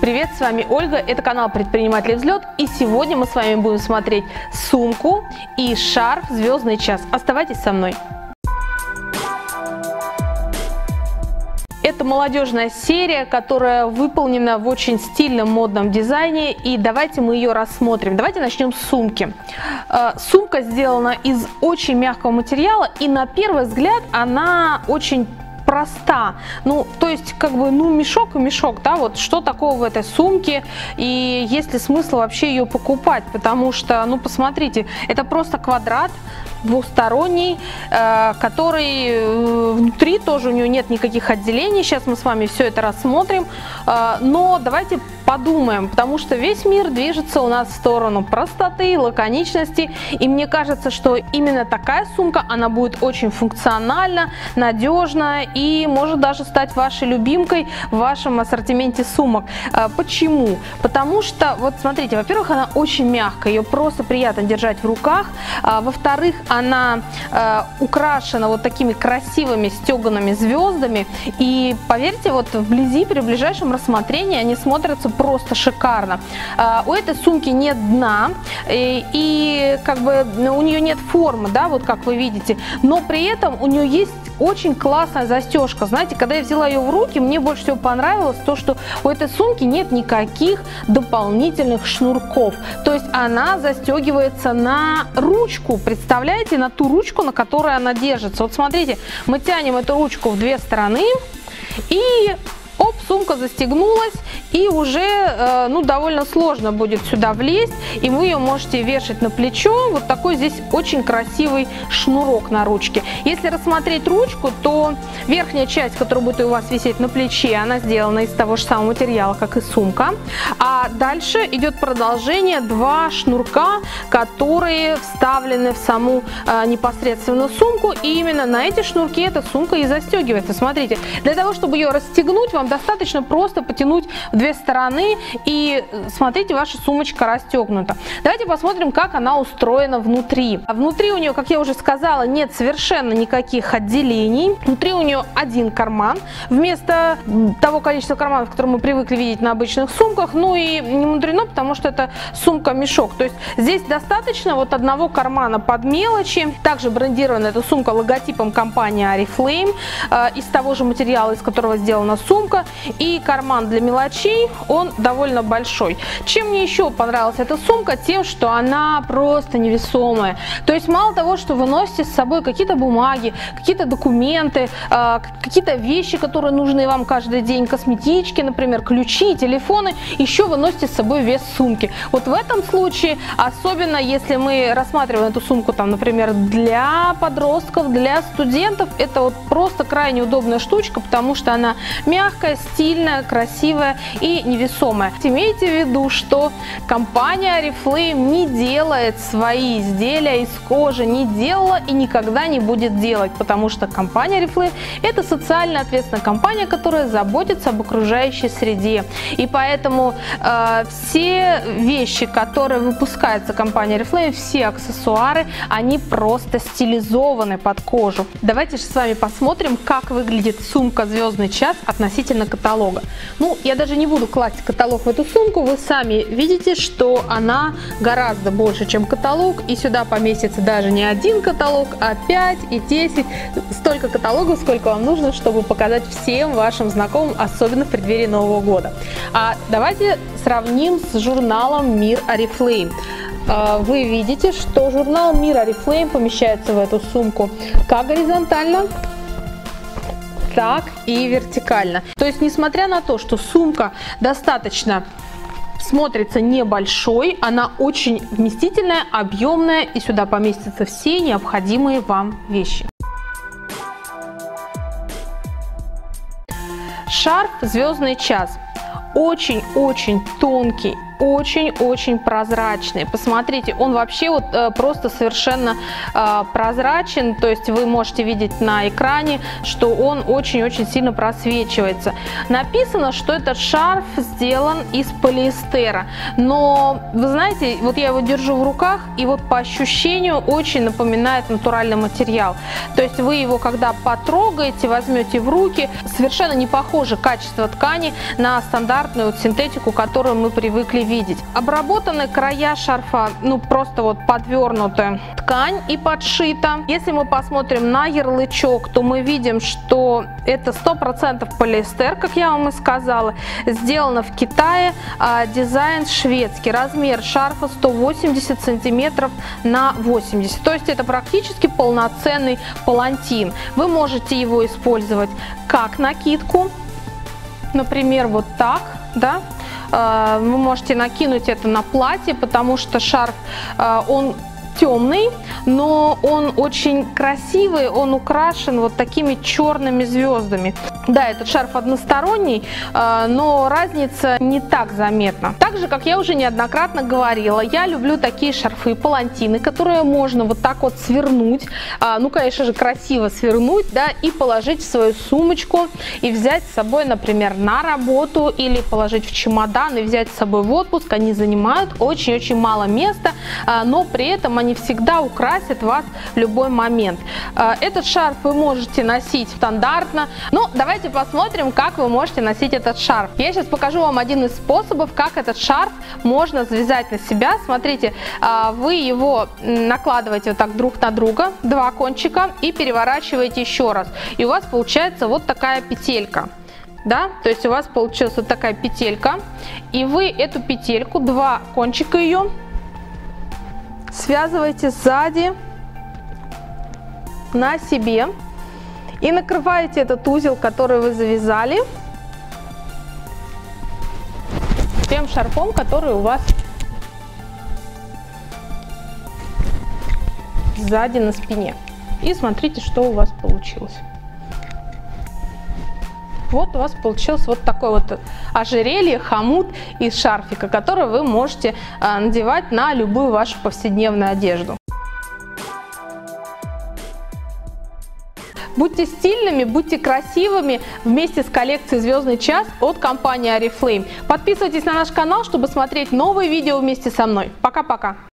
Привет, с вами Ольга, это канал Предприниматель Взлет, и сегодня мы с вами будем смотреть сумку и шарф Звездный час. Оставайтесь со мной. Это молодежная серия, которая выполнена в очень стильном модном дизайне. И давайте мы ее рассмотрим. Давайте начнем с сумки. Э, сумка сделана из очень мягкого материала. И на первый взгляд она очень проста. Ну, то есть, как бы, ну, мешок и мешок, да, вот что такого в этой сумке, и есть ли смысл вообще ее покупать, потому что, ну, посмотрите, это просто квадрат, двухсторонний, э, который э, внутри тоже у него нет никаких отделений. Сейчас мы с вами все это рассмотрим. Э, но давайте подумаем, потому что весь мир движется у нас в сторону простоты, лаконичности, и мне кажется, что именно такая сумка, она будет очень функциональна, надежна и может даже стать вашей любимкой в вашем ассортименте сумок. А, почему? Потому что, вот смотрите, во-первых, она очень мягкая, ее просто приятно держать в руках, а, во-вторых, она а, украшена вот такими красивыми стеганными звездами, и поверьте, вот вблизи, при ближайшем рассмотрении они смотрятся просто шикарно. А, у этой сумки нет дна и, и как бы ну, у нее нет формы, да, вот как вы видите, но при этом у нее есть очень классная застежка. Знаете, когда я взяла ее в руки, мне больше всего понравилось то, что у этой сумки нет никаких дополнительных шнурков. То есть она застегивается на ручку. Представляете, на ту ручку, на которой она держится. Вот смотрите, мы тянем эту ручку в две стороны и оп, сумка застегнулась, и уже э, ну, довольно сложно будет сюда влезть, и вы ее можете вешать на плечо. Вот такой здесь очень красивый шнурок на ручке. Если рассмотреть ручку, то верхняя часть, которая будет у вас висеть на плече, она сделана из того же самого материала, как и сумка. А дальше идет продолжение, два шнурка, которые вставлены в саму э, непосредственно сумку, и именно на эти шнурки эта сумка и застегивается. Смотрите, для того, чтобы ее расстегнуть, вам достаточно просто потянуть в две стороны и смотрите, ваша сумочка расстегнута. Давайте посмотрим, как она устроена внутри. А внутри у нее, как я уже сказала, нет совершенно никаких отделений. Внутри у нее один карман. Вместо того количества карманов, которые мы привыкли видеть на обычных сумках, ну и не мудрено, потому что это сумка-мешок. То есть здесь достаточно вот одного кармана под мелочи. Также брендирована эта сумка логотипом компании Oriflame э, из того же материала, из которого сделана сумка и карман для мелочей, он довольно большой. Чем мне еще понравилась эта сумка? Тем, что она просто невесомая. То есть мало того, что вы носите с собой какие-то бумаги, какие-то документы, а, какие-то вещи, которые нужны вам каждый день, косметички, например, ключи, телефоны, еще вы носите с собой вес сумки. Вот в этом случае, особенно если мы рассматриваем эту сумку, там, например, для подростков, для студентов, это вот просто крайне удобная штучка, потому что она мягкая, яркая, стильная, красивая и невесомая. Имейте в виду, что компания Oriflame не делает свои изделия из кожи, не делала и никогда не будет делать, потому что компания Oriflame это социально ответственная компания, которая заботится об окружающей среде. И поэтому э, все вещи, которые выпускается компания Oriflame, все аксессуары, они просто стилизованы под кожу. Давайте же с вами посмотрим, как выглядит сумка «Звездный час» относительно относительно каталога. Ну, я даже не буду класть каталог в эту сумку, вы сами видите, что она гораздо больше, чем каталог, и сюда поместится даже не один каталог, а 5 и 10, столько каталогов, сколько вам нужно, чтобы показать всем вашим знакомым, особенно в преддверии Нового года. А давайте сравним с журналом «Мир Арифлейм» а, вы видите, что журнал «Мир Арифлейм» помещается в эту сумку как горизонтально, так и вертикально. То есть, несмотря на то, что сумка достаточно смотрится небольшой, она очень вместительная, объемная и сюда поместятся все необходимые вам вещи. Шарф «Звездный час» очень-очень тонкий очень-очень прозрачный. Посмотрите, он вообще вот э, просто совершенно э, прозрачен, то есть вы можете видеть на экране, что он очень-очень сильно просвечивается. Написано, что этот шарф сделан из полиэстера, но вы знаете, вот я его держу в руках, и вот по ощущению очень напоминает натуральный материал. То есть вы его, когда потрогаете, возьмете в руки, совершенно не похоже качество ткани на стандартную синтетику, которую мы привыкли видеть. Обработаны края шарфа, ну просто вот подвернуты ткань и подшита. Если мы посмотрим на ярлычок, то мы видим, что это 100% полиэстер, как я вам и сказала. Сделано в Китае, а дизайн шведский. Размер шарфа 180 сантиметров на 80. То есть это практически полноценный палантин. Вы можете его использовать как накидку, например, вот так, да, вы можете накинуть это на платье, потому что шарф, а, он темный, но он очень красивый, он украшен вот такими черными звездами. Да, этот шарф односторонний, а, но разница не так заметна. Так же, как я уже неоднократно говорила, я люблю такие шарфы, палантины, которые можно вот так вот свернуть, а, ну, конечно же, красиво свернуть, да, и положить в свою сумочку и взять с собой, например, на работу или положить в чемодан и взять с собой в отпуск. Они занимают очень-очень мало места, а, но при этом они всегда украсят вас в любой момент. Этот шарф вы можете носить стандартно, но давайте посмотрим, как вы можете носить этот шарф. Я сейчас покажу вам один из способов, как этот шарф можно завязать на себя. Смотрите, а, вы его накладываете вот так друг на друга, два кончика, и переворачиваете еще раз. И у вас получается вот такая петелька да, то есть у вас получилась вот такая петелька, и вы эту петельку, два кончика ее, связываете сзади на себе, и накрываете этот узел, который вы завязали, тем шарфом, который у вас сзади на спине. И смотрите, что у вас получилось. Вот у вас получилось вот такое вот ожерелье, хомут из шарфика, который вы можете а, надевать на любую вашу повседневную одежду. Будьте стильными, будьте красивыми вместе с коллекцией «Звездный час» от компании Oriflame. Подписывайтесь на наш канал, чтобы смотреть новые видео вместе со мной. Пока-пока!